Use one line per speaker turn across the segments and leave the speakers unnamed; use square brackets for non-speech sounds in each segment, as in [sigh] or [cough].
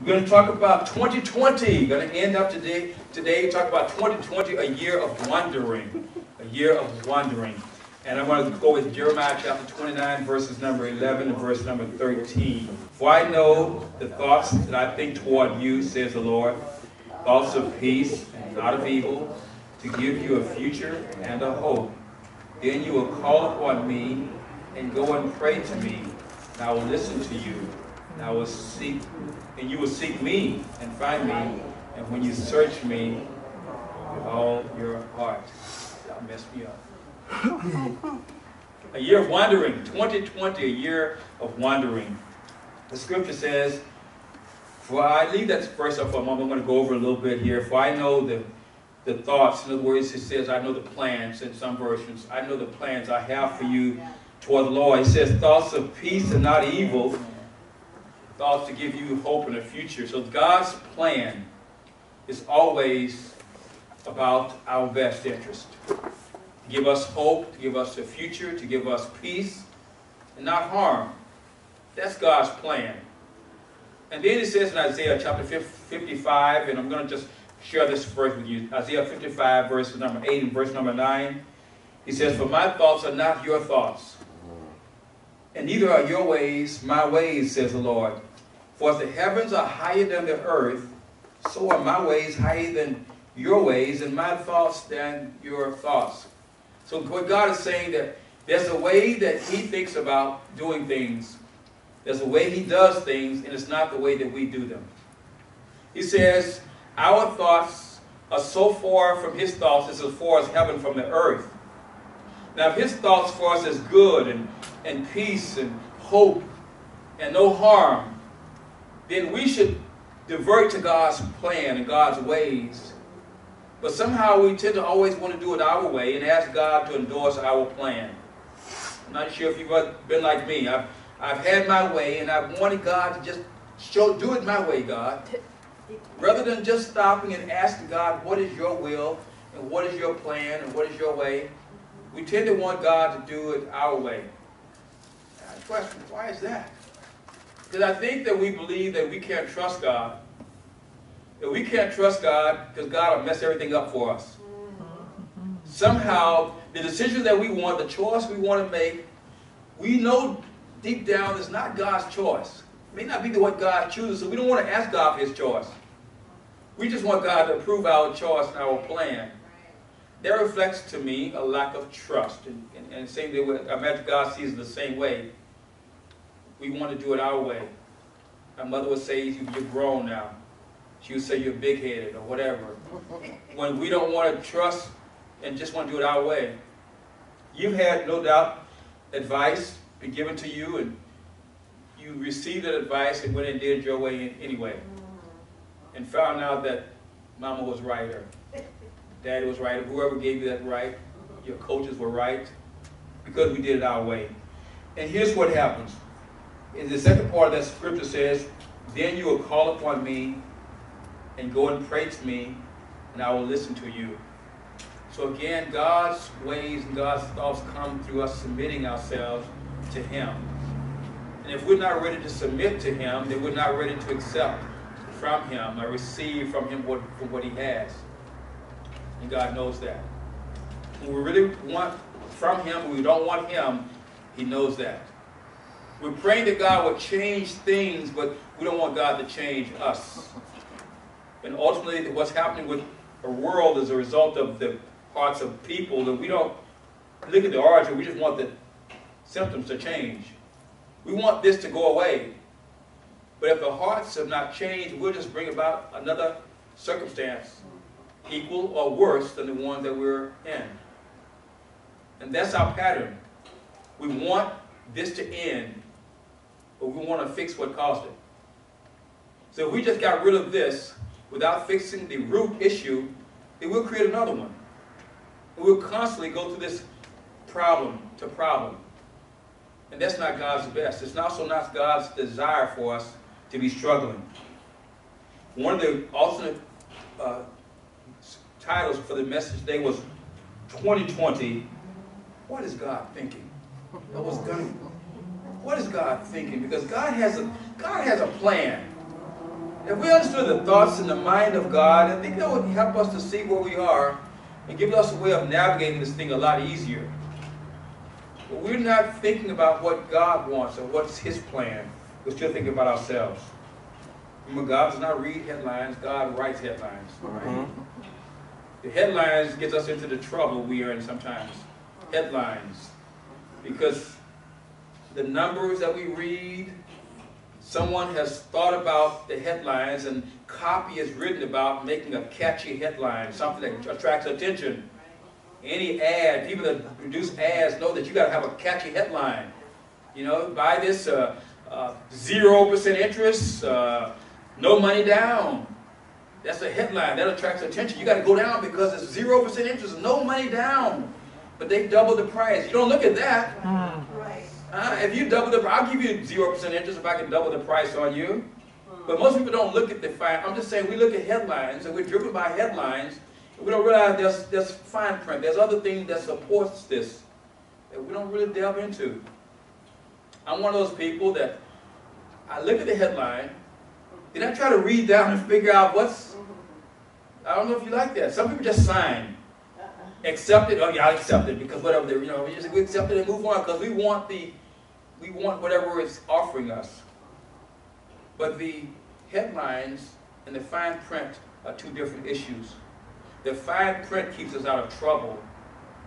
We're going to talk about 2020. We're Going to end up today, today talk about 2020, a year of wandering. A year of wandering. And I want to go with Jeremiah chapter 29, verses number 11 and verse number 13. For I know the thoughts that I think toward you, says the Lord, thoughts of peace and not of evil, to give you a future and a hope. Then you will call upon me and go and pray to me, and I will listen to you, and I will seek, and you will seek me and find me, and when you search me with all your heart. That messed me up. a year of wandering, 2020, a year of wandering. The scripture says, for I leave that verse up for a moment. I'm going to go over a little bit here. For I know the, the thoughts. In other words, it says, I know the plans in some versions. I know the plans I have for you toward the Lord. He says, thoughts of peace and not evil. Thoughts to give you hope in the future. So God's plan is always about our best interest. To give us hope, to give us a future, to give us peace, and not harm. That's God's plan. And then it says in Isaiah chapter 55, and I'm going to just share this verse with you. Isaiah 55, verses number 8 and verse number 9. He says, For my thoughts are not your thoughts, and neither are your ways my ways, says the Lord. For as the heavens are higher than the earth, so are my ways higher than your ways, and my thoughts than your thoughts. So what God is saying that there's a way that he thinks about doing things there's a way he does things, and it's not the way that we do them. He says, Our thoughts are so far from his thoughts as far as heaven from the earth. Now, if his thoughts for us is good and, and peace and hope and no harm, then we should divert to God's plan and God's ways. But somehow we tend to always want to do it our way and ask God to endorse our plan. I'm not sure if you've been like me. I've, I've had my way, and I've wanted God to just show, do it my way, God. Rather than just stopping and asking God, what is your will, and what is your plan, and what is your way, we tend to want God to do it our way. I question, why is that? Because I think that we believe that we can't trust God. That we can't trust God because God will mess everything up for us. Somehow, the decision that we want, the choice we want to make, we know deep down it's not God's choice. It may not be the what God chooses, so we don't want to ask God for his choice. We just want God to approve our choice and our plan. That reflects to me a lack of trust. And, and, and same way, I imagine God sees it the same way. We want to do it our way. My mother would say, you're grown now. She would say you're big-headed or whatever. [laughs] When we don't want to trust and just want to do it our way. You've had, no doubt, advice be given to you and you received that advice and went and did it your way anyway. Mm-hmm. And found out that mama was right or [laughs] daddy was right or whoever gave you that right, mm-hmm. your coaches were right because we did it our way. And here's what happens. In the second part of that scripture says, Then you will call upon me and go and pray to me, and I will listen to you. So again, God's ways and God's thoughts come through us submitting ourselves to Him. And if we're not ready to submit to Him, then we're not ready to accept from Him or receive from Him what, from what He has. And God knows that. When we really want from Him, we don't want Him, He knows that. We're praying that God will change things, but we don't want God to change us. And ultimately, what's happening with our world is a result of the hearts of people that we don't look at the origin, we just want the symptoms to change. We want this to go away. But if the hearts have not changed, we'll just bring about another circumstance equal or worse than the one that we're in. And that's our pattern. We want this to end, but we want to fix what caused it. So if we just got rid of this without fixing the root issue, then we'll create another one. And we'll constantly go through this problem to problem. And that's not God's best. It's also not God's desire for us to be struggling. One of the alternate uh, titles for the message today was 2020. What is God thinking? What was God, what is God thinking? Because God has a God has a plan. If we understood the thoughts and the mind of God, I think that would help us to see where we are and give us a way of navigating this thing a lot easier. But we're not thinking about what God wants or what's His plan. We're still thinking about ourselves. Remember, God does not read headlines, God writes headlines. Right? Mm-hmm. The headlines gets us into the trouble we are in sometimes. Headlines. Because the numbers that we read, someone has thought about the headlines and copy is written about making a catchy headline, something that attracts attention. Any ad, people that produce ads know that you got to have a catchy headline. You know, buy this uh, uh, zero uh, percent interest, uh, no money down. That's a headline that attracts attention. You got to go down because it's zero percent interest, no money down. But they doubled the price. You don't look at that. Mm. Uh, if you double the, I'll give you zero percent interest if I can double the price on you. But most people don't look at the fine. I'm just saying we look at headlines and we're driven by headlines. we don't realize there's, there's fine print. There's other things that supports this that we don't really delve into. I'm one of those people that I look at the headline, then I try to read down and figure out what's. I don't know if you like that. Some people just sign, accept it. Oh yeah, I accept it because whatever they, you know, we just we accept it and move on because we want the, we want whatever it's offering us. But the headlines and the fine print are two different issues. The fine print keeps us out of trouble.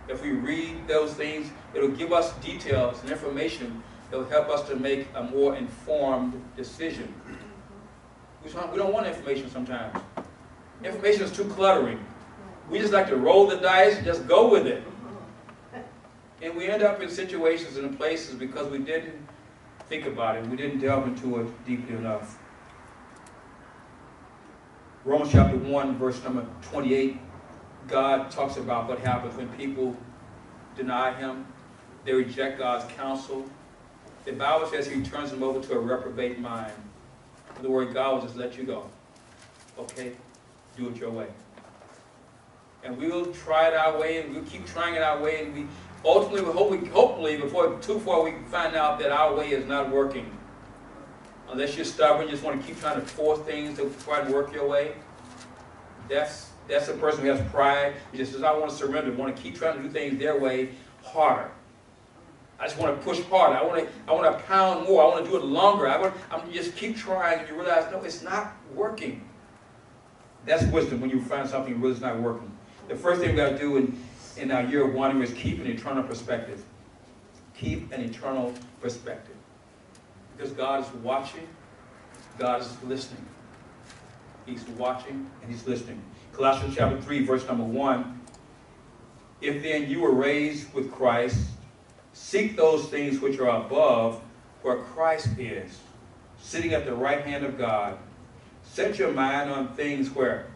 If we read those things, it'll give us details and information that will help us to make a more informed decision. We don't want information sometimes. Information is too cluttering. We just like to roll the dice and just go with it. And we end up in situations and in places because we didn't think about it. We didn't delve into it deeply enough. Romans chapter 1, verse number 28, God talks about what happens when people deny him. They reject God's counsel. The Bible says he turns them over to a reprobate mind. In the word, God will just let you go. Okay? Do it your way. And we'll try it our way, and we'll keep trying it our way, and we ultimately, hopefully, before too far, we can find out that our way is not working. Unless you're stubborn, you just want to keep trying to force things to try and work your way. That's that's a person who has pride. He just says, I want to surrender, I want to keep trying to do things their way harder. I just want to push harder. I want to, I want to pound more. I want to do it longer. I want, I'm just keep trying, and you realize, no, it's not working. That's wisdom when you find something really is not working. The first thing we got to do in, in our year of wandering is keep an eternal perspective. Keep an eternal perspective. Because God is watching, God is listening. He's watching and He's listening. Colossians chapter 3, verse number 1. If then you were raised with Christ, seek those things which are above, where Christ is, sitting at the right hand of God. Set your mind on things where?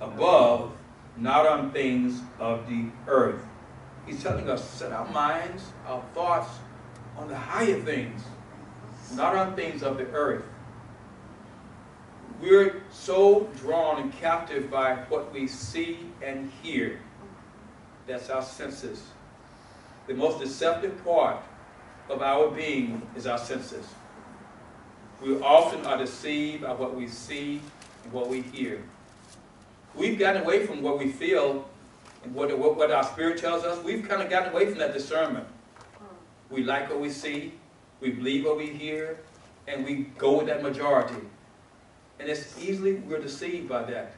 Above, not on things of the earth. He's telling us, set our minds, our thoughts on the higher things, not on things of the earth. We're so drawn and captive by what we see and hear. That's our senses. The most deceptive part of our being is our senses. We often are deceived by what we see and what we hear. We've gotten away from what we feel and what, what, what our spirit tells us. We've kind of gotten away from that discernment. We like what we see, we believe what we hear, and we go with that majority. And it's easily, we're deceived by that.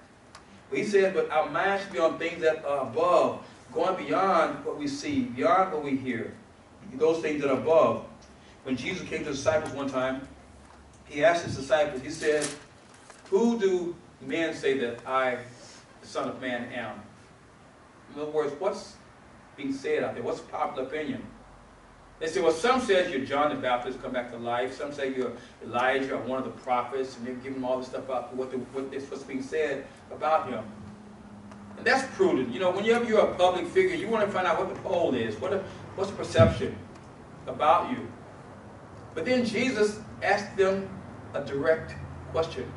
He says, but our minds should be on things that are above, going beyond what we see, beyond what we hear. Those things that are above. When Jesus came to the disciples one time, he asked his disciples, he said, Who do men say that I Son of Man am. In other words, what's being said out there? What's popular opinion? They say, well, some says you're John the Baptist come back to life. Some say you're Elijah or one of the prophets, and they're giving all this stuff about what, the, what is, what's being said about him. And that's prudent. You know, whenever you're a public figure, you want to find out what the poll is. What what's the perception about you? But then Jesus asked them a direct question.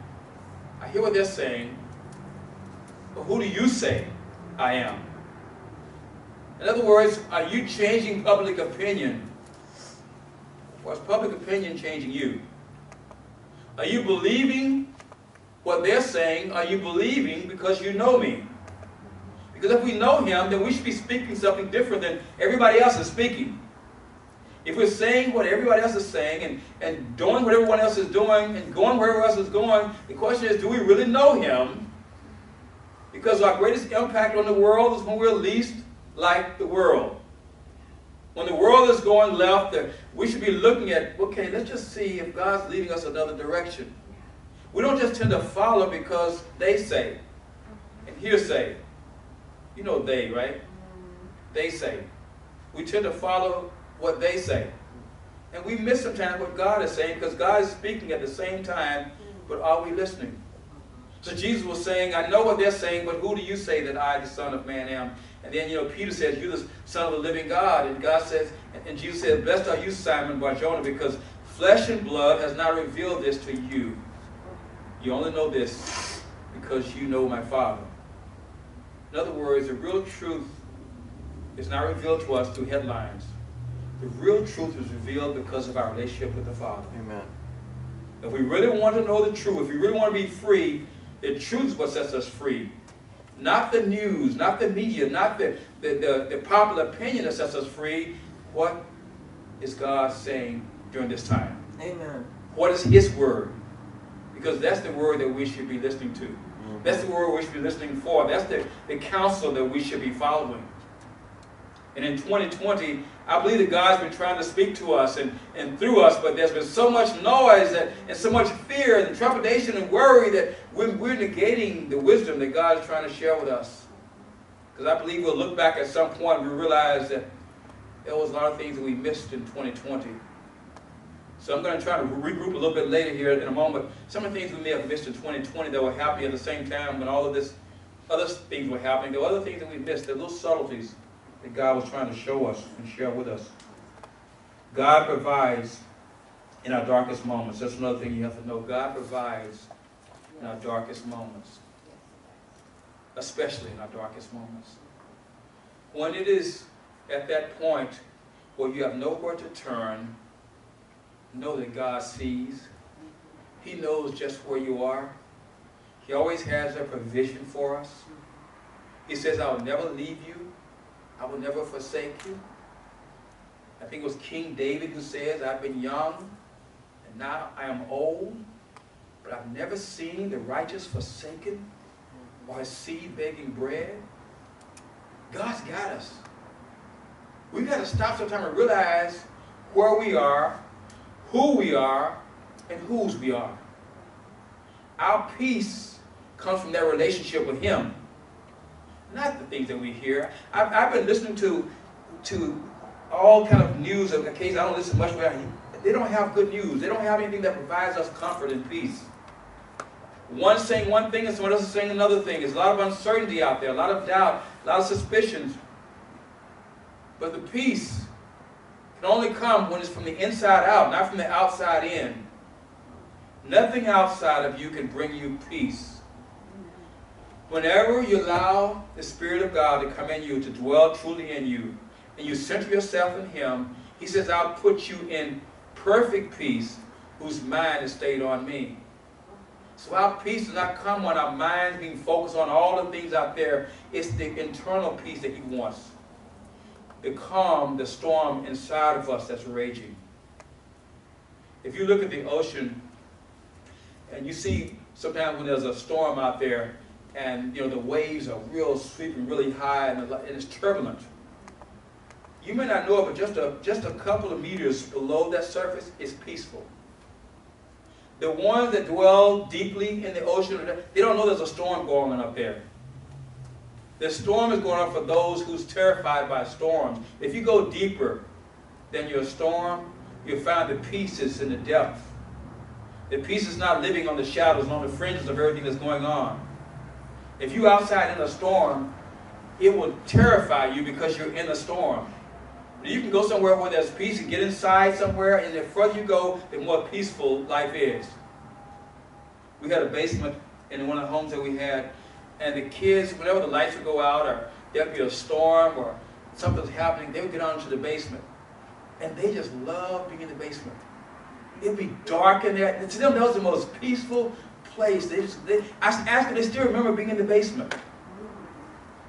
I hear what they're saying, but who do you say I am? In other words, are you changing public opinion? Or is public opinion changing you? Are you believing what they're saying are you believing because you know me? Because if we know him, then we should be speaking something different than everybody else is speaking. If we're saying what everybody else is saying and, and doing what everyone else is doing and going wherever else is going, the question is, do we really know him? Because our greatest impact on the world is when we're least like the world. When the world is going left, we should be looking at, okay, let's just see if God's leading us another direction. We don't just tend to follow because they say and hearsay. You know they, right? They say. We tend to follow what they say. And we miss sometimes what God is saying because God is speaking at the same time, but are we listening? So Jesus was saying, I know what they're saying, but who do you say that I, the Son of Man, am? And then, you know, Peter says, You're the Son of the living God. And God says, and Jesus says, Blessed are you, Simon Barjona, because flesh and blood has not revealed this to you. You only know this because you know my Father. In other words, the real truth is not revealed to us through headlines. The real truth is revealed because of our relationship with the Father.
Amen.
If we really want to know the truth, if we really want to be free, the truth is what sets us free. Not the news, not the media, not the, the, the, the popular opinion that sets us free. What is God saying during this time?
Amen.
What is His word? Because that's the word that we should be listening to. Mm-hmm. That's the word we should be listening for. That's the, the counsel that we should be following. And in 2020, I believe that God's been trying to speak to us and, and through us, but there's been so much noise and, and so much fear and trepidation and worry that we're, we're negating the wisdom that God is trying to share with us. Because I believe we'll look back at some point and we realize that there was a lot of things that we missed in 2020. So I'm going to try to regroup a little bit later here in a moment. Some of the things we may have missed in 2020 that were happening at the same time when all of this other things were happening. There were other things that we missed. Are little subtleties that God was trying to show us and share with us. God provides in our darkest moments. That's another thing you have to know. God provides in our darkest moments, especially in our darkest moments. When it is at that point where you have nowhere to turn, know that God sees. He knows just where you are. He always has a provision for us. He says, I will never leave you I will never forsake you. I think it was King David who says, I've been young, and now I am old, but I've never seen the righteous forsaken or his seed begging bread. God's got us. We've got to stop sometime and realize where we are, who we are, and whose we are. Our peace comes from that relationship with Him not the things that we hear. I've, I've been listening to to all kind of news. of Occasionally, I don't listen much. But they don't have good news. They don't have anything that provides us comfort and peace. One saying one thing and someone else is saying another thing. There's a lot of uncertainty out there, a lot of doubt, a lot of suspicions. But the peace can only come when it's from the inside out, not from the outside in. Nothing outside of you can bring you peace. Whenever you allow the Spirit of God to come in you, to dwell truly in you, and you center yourself in Him, He says, I'll put you in perfect peace whose mind is stayed on me. So our peace does not come when our minds being focused on all the things out there. It's the internal peace that He wants. The calm, the storm inside of us that's raging. If you look at the ocean and you see sometimes when there's a storm out there, and you know the waves are real sweeping really high and, it's turbulent. You may not know it, but just a, just a couple of meters below that surface is peaceful. The ones that dwell deeply in the ocean, they don't know there's a storm going on up there. The storm is going on for those who's terrified by storms. If you go deeper than your storm, you'll find the peace is in the depth. The peace is not living on the shadows and on the fringes of everything that's going on. If you're outside in a storm, it will terrify you because you're in a storm. You can go somewhere where there's peace and get inside somewhere, and the further you go, the more peaceful life is. We had a basement in one of the homes that we had, and the kids, whenever the lights would go out, or there'd be a storm, or something's happening, they would get out into the basement. And they just loved being in the basement. It'd be dark in there. And to them, that was the most peaceful place. They just, they, I asked them, they still remember being in the basement.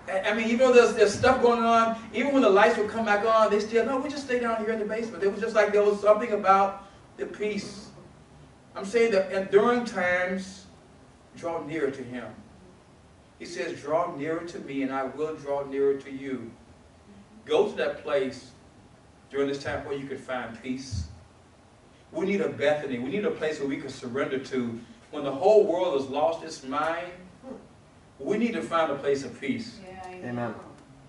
I mean, even though there's, there's stuff going on, even when the lights would come back on, they still, no, we just stay down here in the basement. It was just like there was something about the peace. I'm saying that enduring times, draw nearer to him. He says, draw nearer to me and I will draw nearer to you. Go to that place during this time where you can find peace. We need a Bethany. We need a place where we can surrender to. When the whole world has lost its mind, we need to find a place of peace.
Yeah, Amen.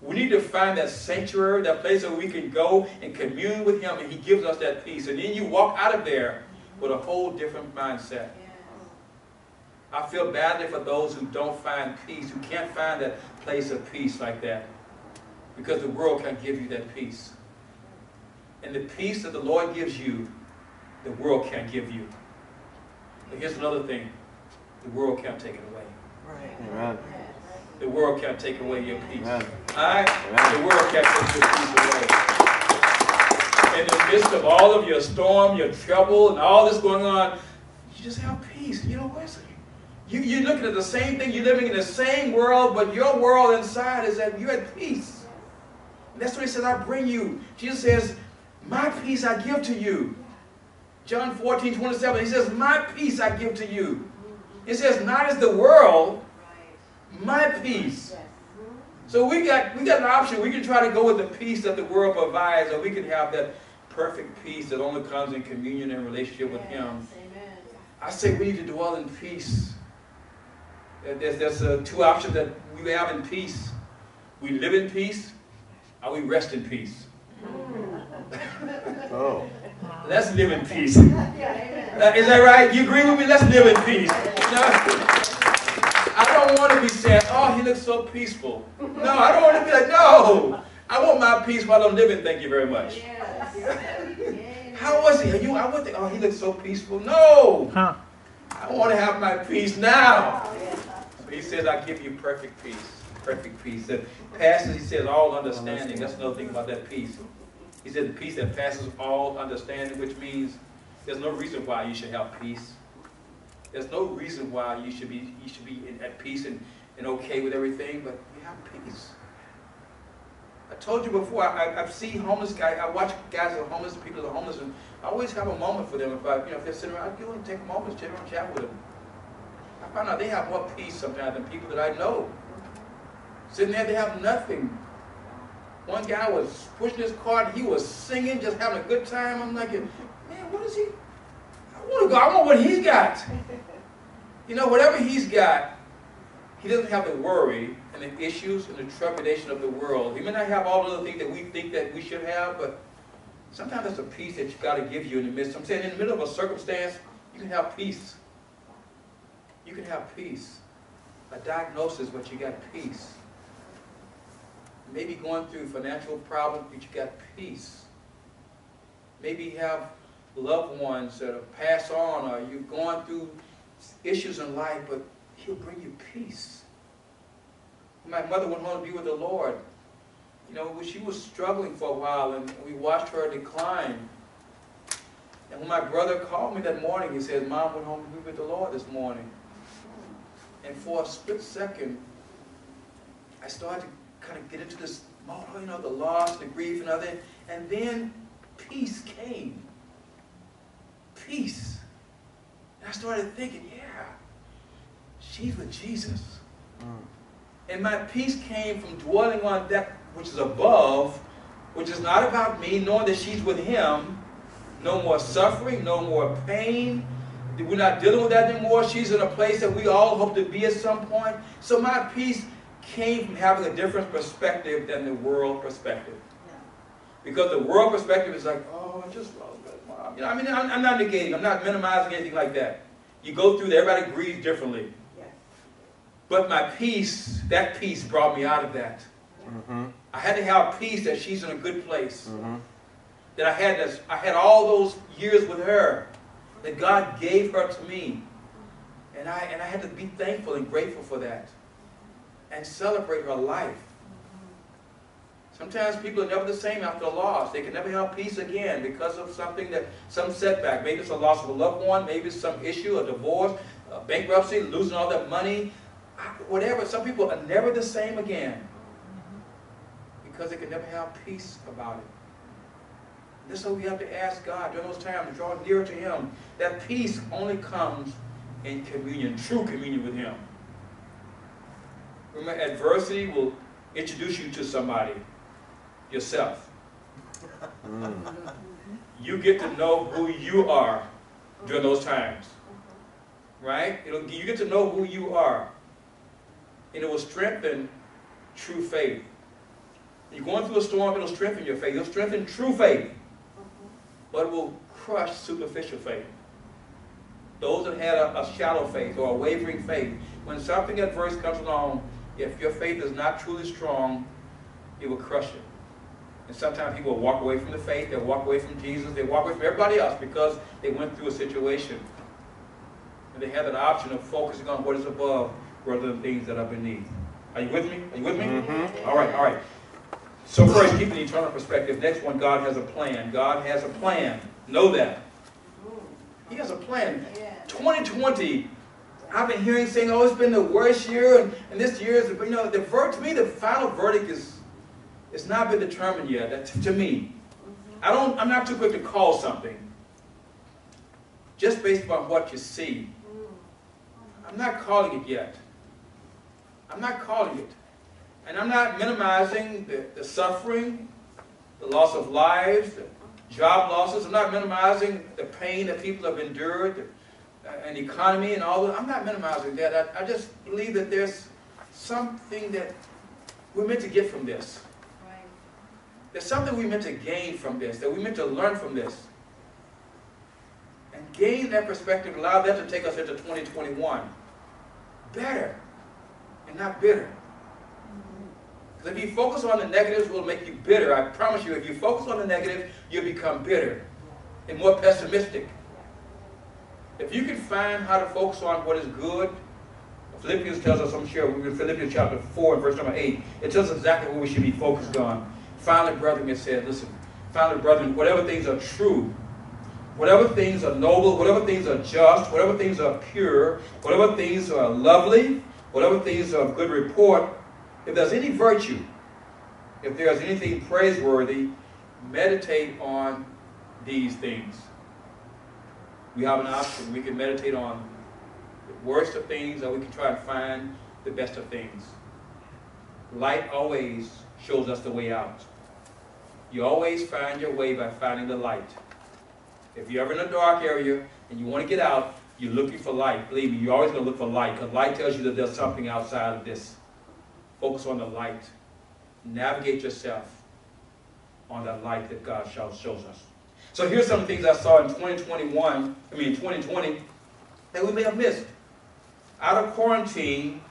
We need to find that sanctuary, that place where we can go and commune with Him, and He gives us that peace. And then you walk out of there with a whole different mindset. I feel badly for those who don't find peace, who can't find that place of peace like that. Because the world can't give you that peace. And the peace that the Lord gives you, the world can't give you. But here's another thing. The world can't take it away.
Right. Amen.
The world can't take away your peace.
Amen.
All right?
Amen.
The world can't take your peace away. In the midst of all of your storm, your trouble, and all this going on, you just have peace. You know, where's you, you're looking at the same thing. You're living in the same world, but your world inside is that you're at peace. And that's what he says, I bring you. Jesus says, my peace I give to you. John 14, 27, he says, my peace I give to you. He says, not as the world, my peace. So we got we got an option. We can try to go with the peace that the world provides, or we can have that perfect peace that only comes in communion and relationship with Him. I say we need to dwell in peace. There's, there's uh, two options that we have in peace. We live in peace, or we rest in peace.
Oh.
Let's live in peace. Uh, is that right? You agree with me? Let's live in peace. No, I don't want to be saying, oh, he looks so peaceful. No, I don't want to be like, no. I want my peace while I'm living. Thank you very much. How was he? You, I would think, oh, he looks so peaceful. No.
Huh.
I want to have my peace now. So he says, I give you perfect peace. Perfect peace. That passes, he says, all understanding. That's another thing about that peace. He said, peace that passes all understanding, which means there's no reason why you should have peace. There's no reason why you should be you should be in, at peace and, and okay with everything, but you have peace. I told you before, I, I've seen homeless guys, I watch guys that are homeless, people that are homeless, and I always have a moment for them. If I, you know, if they're sitting around, I go and take a moment, sit around, chat with them. I find out they have more peace sometimes than people that I know. Sitting there, they have nothing. One guy was pushing his cart, he was singing, just having a good time. I'm like, man, what is he? I want to go, I want what he's got. [laughs] You know, whatever he's got, he doesn't have the worry and the issues and the trepidation of the world. He may not have all of the other things that we think that we should have, but sometimes there's a peace that you've got to give you in the midst. I'm saying in the middle of a circumstance, you can have peace. You can have peace. A diagnosis, but you got peace. Maybe going through financial problems, but you got peace. Maybe you have loved ones that have passed on, or you're going through issues in life, but He'll bring you peace. My mother went home to be with the Lord. You know, she was struggling for a while, and we watched her decline. And when my brother called me that morning, he said, Mom went home to be with the Lord this morning. And for a split second, I started to kind of get into this mode, you know, the loss, the grief, and other. And then peace came. Peace. And I started thinking, yeah, she's with Jesus.
Mm.
And my peace came from dwelling on that which is above, which is not about me, knowing that she's with him. No more suffering, no more pain. We're not dealing with that anymore. She's in a place that we all hope to be at some point. So my peace came from having a different perspective than the world perspective. Because the world perspective is like, oh, I just lost my mom. You know, I mean, I'm, I'm not negating, I'm not minimizing anything like that. You go through that, everybody grieves differently. Yes. But my peace, that peace brought me out of that.
Mm-hmm.
I had to have peace that she's in a good place.
Mm-hmm.
That I had this, I had all those years with her. That God gave her to me. And I and I had to be thankful and grateful for that. And celebrate her life. Sometimes people are never the same after a loss. They can never have peace again because of something that, some setback. Maybe it's a loss of a loved one, maybe it's some issue, a divorce, uh, bankruptcy, losing all that money, whatever. Some people are never the same again because they can never have peace about it. This is what we have to ask God during those times to draw nearer to Him. That peace only comes in communion, true communion with Him. Remember, adversity will introduce you to somebody, yourself. Mm. You get to know who you are during those times. Right? It'll, you get to know who you are. And it will strengthen true faith. You're going through a storm, it'll strengthen your faith. It'll strengthen true faith. But it will crush superficial faith. Those that had a, a shallow faith or a wavering faith, when something adverse comes along, if your faith is not truly strong, it will crush it. And sometimes people walk away from the faith, they walk away from Jesus, they walk away from everybody else because they went through a situation. And they have that option of focusing on what is above rather than things that are beneath. Are you with me? Are you with me? Mm -hmm. All right, all right. So first, keep an eternal perspective. Next one, God has a plan. God has a plan. Know that. He has a plan. 2020, I've been hearing saying, oh, it's been the worst year, and, and this year is, you know, the ver to me, the final verdict is, it's not been determined yet, that, to me. Mm-hmm. I don't, I'm not too quick to call something, just based upon what you see. Mm. I'm not calling it yet. I'm not calling it. And I'm not minimizing the, the suffering, the loss of lives, the mm-hmm. job losses. I'm not minimizing the pain that people have endured, and economy and all that. I'm not minimizing that. I, I just believe that there's something that we're meant to get from this. Right. There's something we're meant to gain from this, that we're meant to learn from this. And gain that perspective, allow that to take us into 2021. Better and not bitter. Mm-hmm. Because if you focus on the negatives, it will make you bitter. I promise you, if you focus on the negative, you'll become bitter and more pessimistic. If you can find how to focus on what is good, Philippians tells us, I'm sure, Philippians chapter 4 and verse number 8, it tells us exactly what we should be focused on. Finally, brethren, it said, listen, finally, brethren, whatever things are true, whatever things are noble, whatever things are just, whatever things are pure, whatever things are lovely, whatever things are of good report, if there's any virtue, if there's anything praiseworthy, meditate on these things. We have an option. We can meditate on the worst of things, or we can try to find the best of things. Light always shows us the way out. You always find your way by finding the light. If you're ever in a dark area and you want to get out, you're looking for light. Believe me, you're always going to look for light because light tells you that there's something outside of this. Focus on the light. Navigate yourself on that light that God shows us. So here's some things I saw in 2021, I mean 2020, that we may have missed. Out of quarantine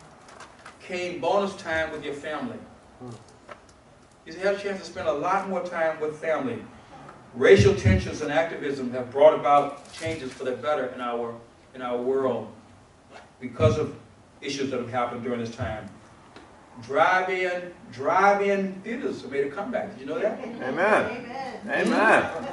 came bonus time with your family. You have a chance to spend a lot more time with family. Racial tensions and activism have brought about changes for the better in our, in our world because of issues that have happened during this time drive-in drive-in theaters have made a comeback. Did you know that?
Amen. Amen.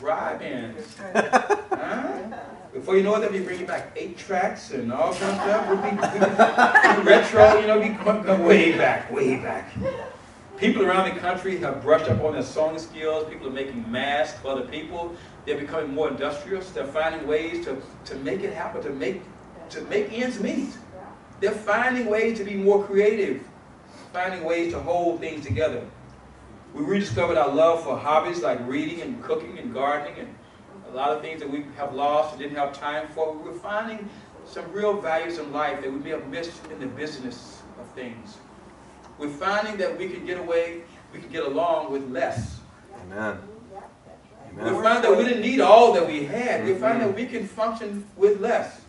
Drive-ins. huh? Before you know it, they'll be bringing back eight tracks and all kinds of stuff. We'll be, we'll be retro, you know, be going way back, way back. People around the country have brushed up on their song skills. People are making masks for other people. They're becoming more industrious. They're finding ways to, to make it happen, to make, to make ends meet. They're finding ways to be more creative, finding ways to hold things together. We rediscovered our love for hobbies like reading and cooking and gardening and a lot of things that we have lost and didn't have time for. We're finding some real values in life that we may have missed in the business of things. We're finding that we can get away, we can get along with less.
Amen.
Amen. We find that we didn't need all that we had. We find that we can function with less.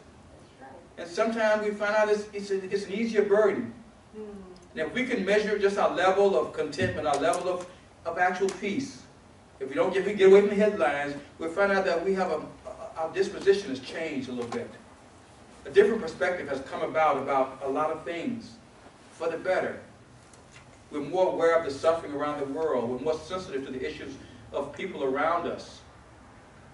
And sometimes we find out it's, it's, a, it's an easier burden. And if we can measure just our level of contentment, our level of, of actual peace, if we don't get, we get away from the headlines, we'll find out that we have a, our disposition has changed a little bit. A different perspective has come about about a lot of things for the better. We're more aware of the suffering around the world. We're more sensitive to the issues of people around us.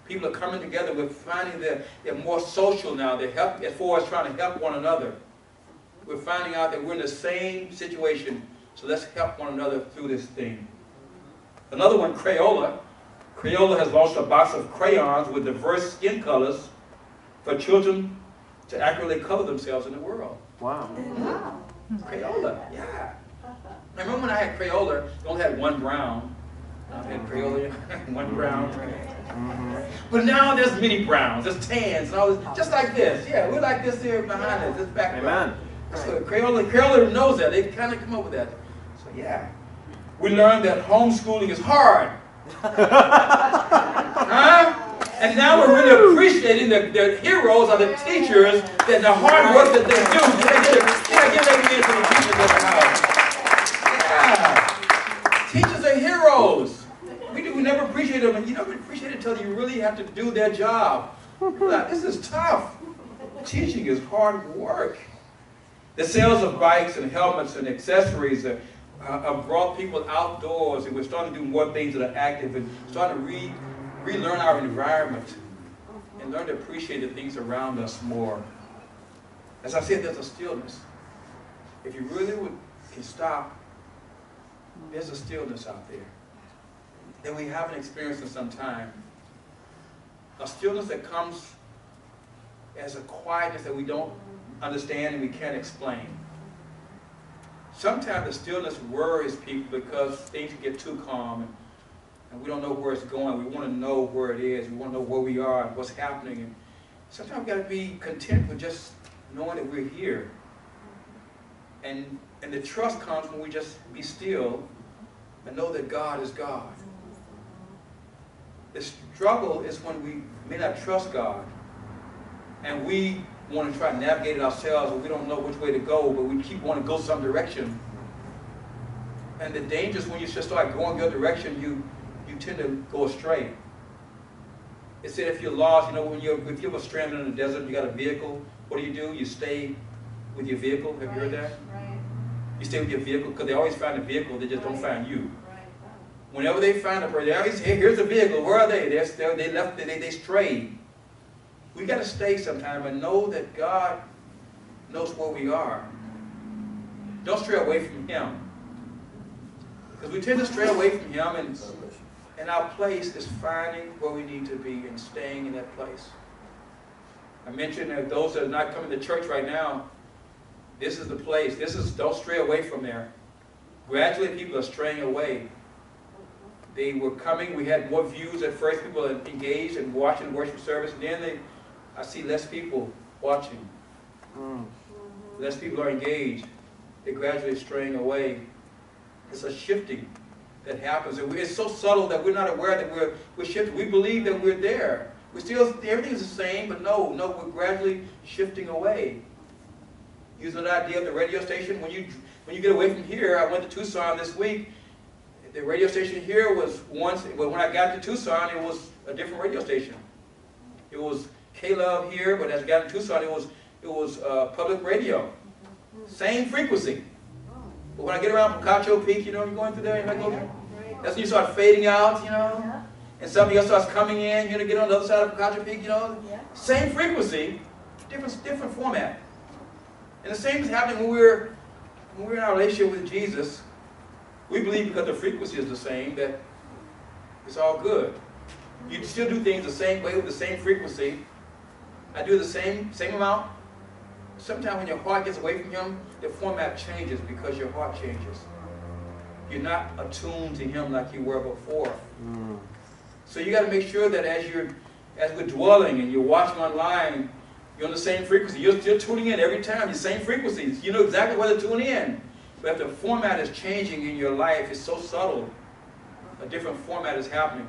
People are coming together. We're finding that they're more social now. They're help, as far as trying to help one another. We're finding out that we're in the same situation, so let's help one another through this thing. Another one, Crayola. Crayola has launched a box of crayons with diverse skin colors for children to accurately color themselves in the world.
Wow.
Crayola, yeah. I remember when I had Crayola, I only had one brown. I had Crayola, [laughs] one brown. Mm-hmm. But now there's many browns, there's tans and all this, just like this. Yeah, we're like this here behind us, this background.
Amen.
So Crayola, Crayola knows that. They kind of come up with that. So yeah. We learned that homeschooling is hard. [laughs] huh? And now we're really appreciating the, the heroes are the teachers, that the hard work that they do. Can I give, give that again to the teachers in the house? Yeah. Teachers are heroes. We, do, we never appreciate them, and you never appreciate it until you really have to do their job. Like, this is tough. Teaching is hard work. The sales of bikes and helmets and accessories uh, have brought people outdoors, and we're starting to do more things that are active and starting to re, relearn our environment and learn to appreciate the things around us more. As I said, there's a stillness. If you really would, can stop, there's a stillness out there that we haven't experienced in some time. A stillness that comes as a quietness that we don't understand and we can't explain. Sometimes the stillness worries people because things get too calm and, we don't know where it's going. We want to know where it is. We want to know where we are and what's happening. And sometimes we've got to be content with just knowing that we're here. And, and the trust comes when we just be still and know that God is God. The struggle is when we may not trust God and we want to try to navigate it ourselves and we don't know which way to go, but we keep wanting to go some direction. And the danger is when you just start going your direction, you, you tend to go astray. It said if you're lost, you know, when you're, if you're stranded in the desert, you got a vehicle, what do you do? You stay with your vehicle. Have you heard that?
Right.
You stay with your vehicle because they always find a vehicle, they just don't find you.
Right.
Whenever they find a person, they always, hey, here's a vehicle. Where are they? They're, they're, they left, they, they strayed. We got to stay sometime and know that God knows where we are. Don't stray away from Him. Because we tend to stray away from Him, and, and our place is finding where we need to be and staying in that place. I mentioned that those that are not coming to church right now, this is the place. This is, don't stray away from there. Gradually, people are straying away. They were coming, we had more views at first, people engaged and watching worship service, and then they, I see less people watching.
Mm.
Less people are engaged. They're gradually straying away. It's a shifting that happens. And it's so subtle that we're not aware that we're, we're shifting. We believe that we're there. We still, everything's the same, but no, no, we're gradually shifting away. Using the idea of the radio station, when you, when you get away from here, I went to Tucson this week, the radio station here was once, but when I got to Tucson, it was a different radio station. It was K-Love here, but as I got to Tucson, it was, it was uh, public radio. Same frequency. But when I get around Picacho Peak, you know, you're going through there, and I go, that's when you start fading out, you know, and something else starts coming in, you're gonna get on the other side of Picacho Peak, you know. Same frequency, different, different format. And the same is happening when we're, when we're in our relationship with Jesus. We believe because the frequency is the same that it's all good. You still do things the same way with the same frequency. I do the same, same amount. Sometimes when your heart gets away from Him, the format changes because your heart changes. You're not attuned to Him like you were before.
Mm.
So you got to make sure that as you're, as we're dwelling and you're watching online, you're on the same frequency. You're, you're tuning in every time, the same frequencies. You know exactly where to tune in. But if the format is changing in your life, it's so subtle. A different format is happening.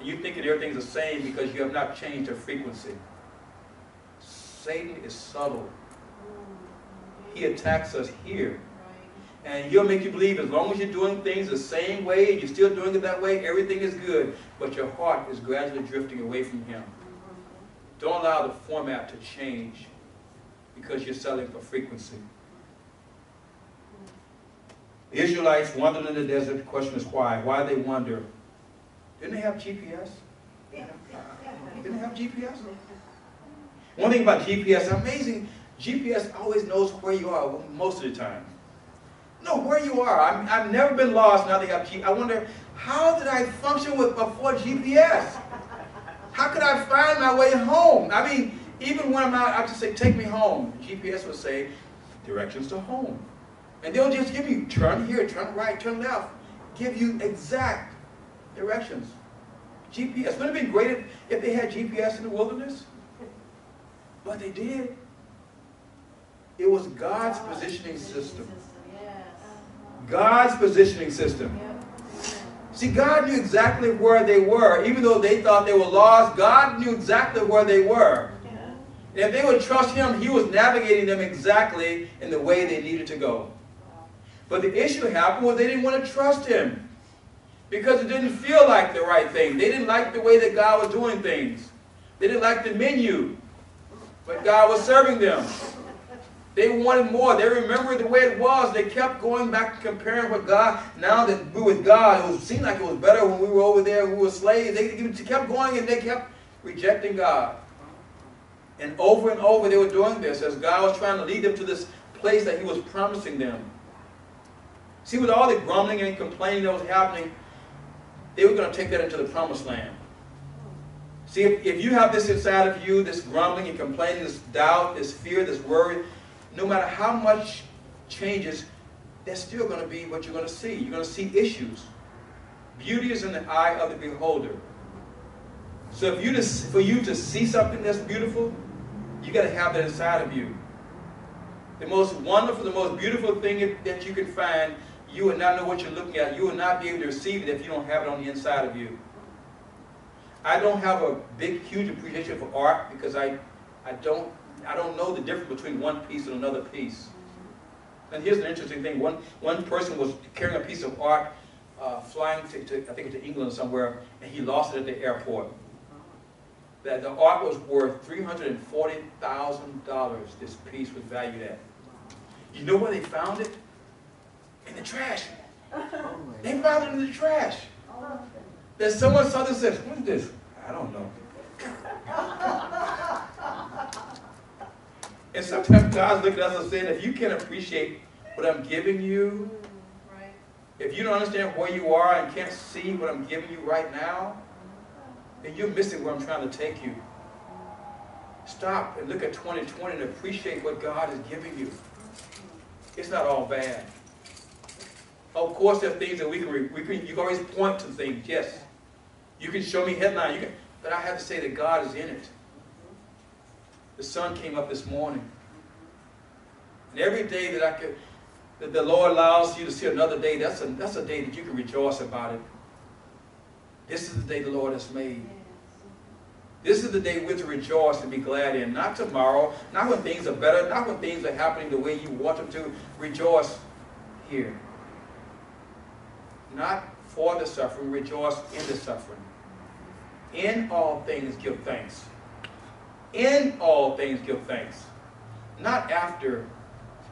And you think that everything's the same because you have not changed the frequency. Satan is subtle. He attacks us here. And he'll make you believe as long as you're doing things the same way and you're still doing it that way, everything is good. But your heart is gradually drifting away from him. Don't allow the format to change because you're selling for frequency. The Israelites wandered in the desert. The question is why? Why they wander? Didn't they have GPS? Didn't they have GPS. One thing about GPS, amazing, GPS always knows where you are most of the time. No, where you are. i have never been lost now they have GPS. I wonder, how did I function with before GPS? How could I find my way home? I mean, even when I'm out, I just say, take me home. GPS would say, directions to home. And they'll just give you, turn here, turn right, turn left. Give you exact directions. GPS. Wouldn't it be great if, if they had GPS in the wilderness? But they did. It was God's positioning system. God's positioning system. See, God knew exactly where they were. Even though they thought they were lost, God knew exactly where they were. And if they would trust Him, He was navigating them exactly in the way they needed to go. But the issue happened was they didn't want to trust Him because it didn't feel like the right thing. They didn't like the way that God was doing things. They didn't like the menu, but God was serving them. They wanted more. They remembered the way it was. They kept going back and comparing with God. Now that we were with God, it seemed like it was better when we were over there. We were slaves. They kept going and they kept rejecting God. And over and over they were doing this as God was trying to lead them to this place that He was promising them. See, with all the grumbling and complaining that was happening, they were going to take that into the promised land. See, if, if you have this inside of you, this grumbling and complaining, this doubt, this fear, this worry, no matter how much changes, there's still going to be what you're going to see. You're going to see issues. Beauty is in the eye of the beholder. So if you for you to see something that's beautiful, you got to have that inside of you. The most wonderful, the most beautiful thing that you can find, you will not know what you're looking at. You will not be able to receive it if you don't have it on the inside of you. I don't have a big, huge appreciation for art because I, I don't I don't know the difference between one piece and another piece. And here's an interesting thing. One, one person was carrying a piece of art uh, flying to, to, I think to England somewhere, and he lost it at the airport. That the art was worth $340,000, this piece was valued at. You know where they found it? In the trash. [laughs] They found it in the trash. That someone saw this and said, what is this? I don't know. And sometimes God's looking at us and saying, if you can't appreciate what I'm giving you, right. if you don't understand where you are and can't see what I'm giving you right now, then you're missing where I'm trying to take you. Stop and look at 2020 and appreciate what God is giving you. It's not all bad. Of course, there are things that we can, we can, you can always point to things, yes. You can show me headline, you can, but I have to say that God is in it. The sun came up this morning. And every day that I could, that the Lord allows you to see another day, that's a, that's a day that you can rejoice about it. This is the day the Lord has made. This is the day we're to rejoice and be glad in. Not tomorrow, not when things are better, not when things are happening the way you want them to. Rejoice here. Not for the suffering, rejoice in the suffering. In all things give thanks. In all things give thanks. Not after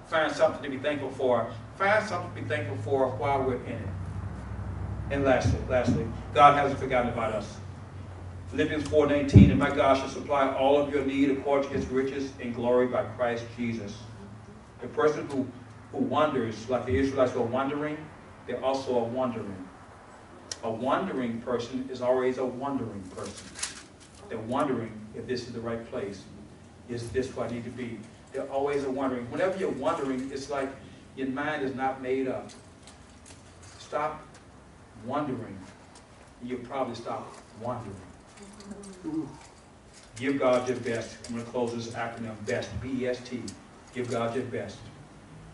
find something to be thankful for. Find something to be thankful for while we're in it. And lastly, lastly, God hasn't forgotten about us. Philippians 4.19, and my God shall supply all of your need according to his riches and glory by Christ Jesus. The person who, who wanders, like the Israelites were wandering, they're also a wandering. A wandering person is always a wandering person. They're wondering if this is the right place. Is this where I need to be? They're always a wondering. Whenever you're wondering, it's like your mind is not made up. Stop wondering. You'll probably stop wondering. Give God your best. I'm going to close this acronym BEST. B-E-S-T. Give God your best.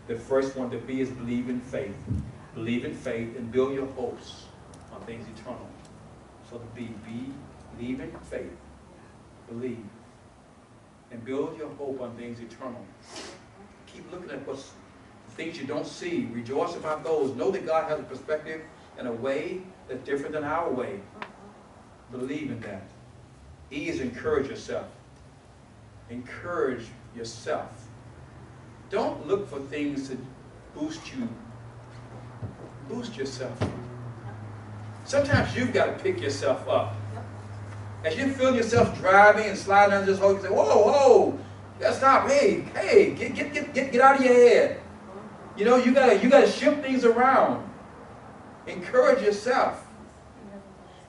The first one, to be is believe in faith. Believe in faith and build your hopes on things eternal. So the B, B, believe in faith believe. And build your hope on things eternal. Keep looking at what's things you don't see. Rejoice about those. Know that God has a perspective and a way that's different than our way. Believe in that. E is encourage yourself. Encourage yourself. Don't look for things to boost you. Boost yourself. Sometimes you've got to pick yourself up. As you feel yourself driving and sliding under this hole, you say, whoa, whoa, let's stop. Hey, hey, get, get, get, get, get out of your head. You know, you gotta, you gotta shift things around. Encourage yourself.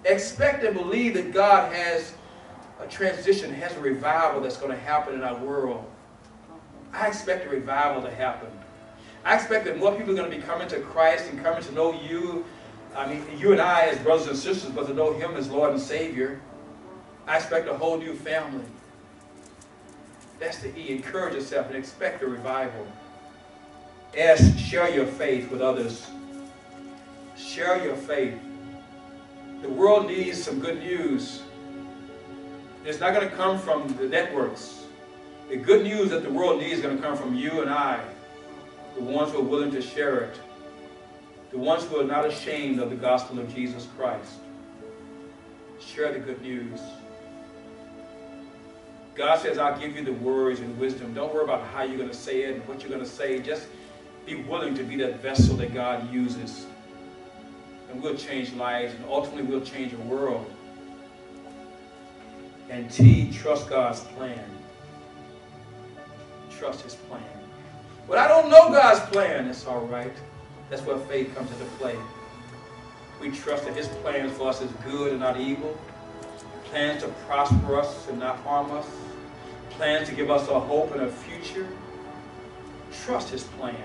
Expect and believe that God has a transition, has a revival that's going to happen in our world. I expect a revival to happen. I expect that more people are going to be coming to Christ and coming to know you. I mean, you and I as brothers and sisters, but to know Him as Lord and Savior. I expect a whole new family. That's the E. Encourage yourself and expect a revival. S. Share your faith with others. Share your faith. The world needs some good news. It's not going to come from the networks. The good news that the world needs is going to come from you and I, the ones who are willing to share it, the ones who are not ashamed of the gospel of Jesus Christ. Share the good news. God says, I'll give you the words and wisdom. Don't worry about how you're going to say it and what you're going to say. Just be willing to be that vessel that God uses. And we'll change lives, and ultimately we'll change a world. And T, trust God's plan. Trust his plan. But I don't know God's plan. That's all right. That's where faith comes into play. We trust that his plans for us is good and not evil. Plans to prosper us and not harm us. Plans to give us a hope and a future. Trust his plan.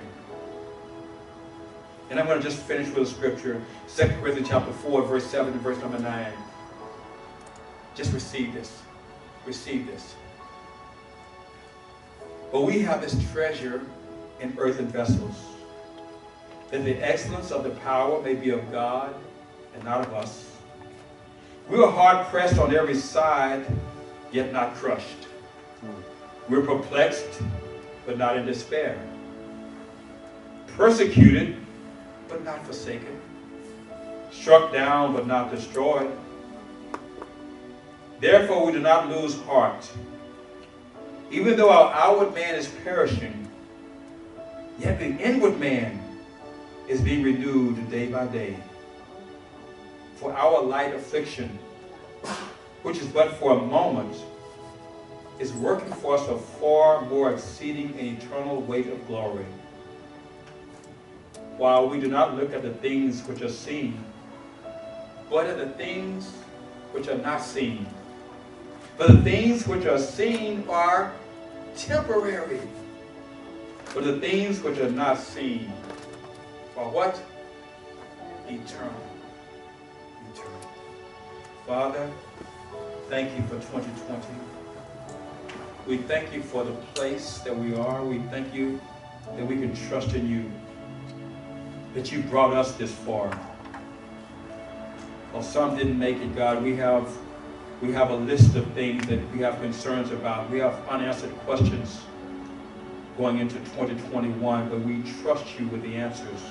And I'm going to just finish with a scripture. 2 Corinthians chapter 4, verse 7 and verse number 9. Just receive this. Receive this. But we have this treasure in earthen vessels, that the excellence of the power may be of God and not of us. We are hard pressed on every side, yet not crushed. We're perplexed, but not in despair. Persecuted, but not forsaken. Struck down, but not destroyed. Therefore, we do not lose heart. Even though our outward man is perishing, yet the inward man is being renewed day by day. For our light affliction, which is but for a moment, is working for us a far more exceeding and eternal weight of glory while we do not look at the things which are seen, but at the things which are not seen. For the things which are seen are temporary, but the things which are not seen are what? Eternal. Eternal. Father, thank you for 2020. We thank you for the place that we are. We thank you that we can trust in you that you brought us this far. While some didn't make it, God, we have we have a list of things that we have concerns about. We have unanswered questions going into 2021, but we trust you with the answers.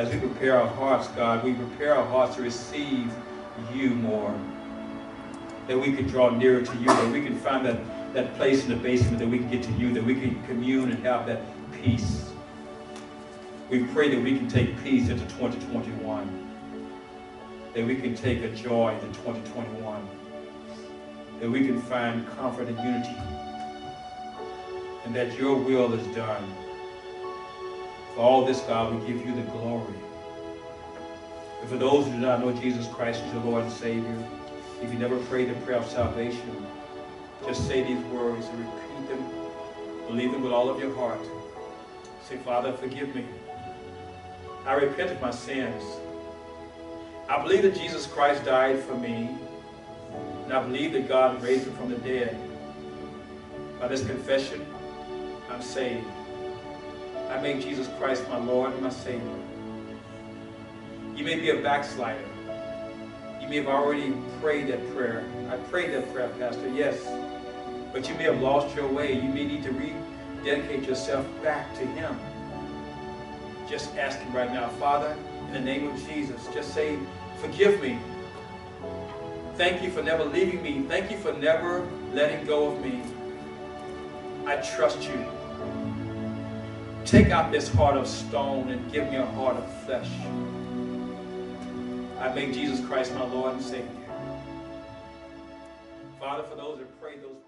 As we prepare our hearts, God, we prepare our hearts to receive you more. That we can draw nearer to you, that we can find that, that place in the basement that we can get to you, that we can commune and have that peace. We pray that we can take peace into 2021. That we can take a joy into 2021. That we can find comfort and unity. And that your will is done. For all this, God, we give you the glory. And for those who do not know Jesus Christ as your Lord and Savior, if you never prayed the prayer of salvation, just say these words and repeat them. Believe them with all of your heart. Say, Father, forgive me. I repent of my sins. I believe that Jesus Christ died for me, and I believe that God raised him from the dead. By this confession, I'm saved. I make Jesus Christ my Lord and my Savior. You may be a backslider. You may have already prayed that prayer. I prayed that prayer, Pastor, yes. But you may have lost your way. You may need to rededicate yourself back to Him just ask him right now, Father, in the name of Jesus, just say, forgive me. Thank you for never leaving me. Thank you for never letting go of me. I trust you. Take out this heart of stone and give me a heart of flesh. I make Jesus Christ my Lord and Savior. Father, for those that pray those